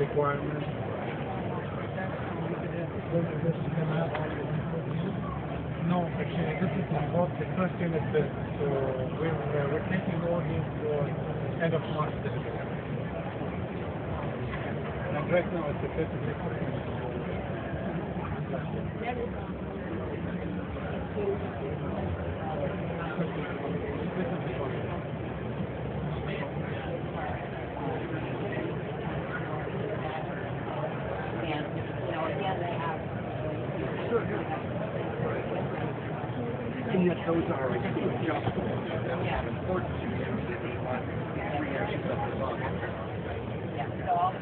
requirements. No, actually, this is not the first unit test. So we're, uh, we're taking orders for end of March delivery. And right now it's a 36 And, And yet those are adjustable. Have important to you, but three the bottom. Yeah, so all the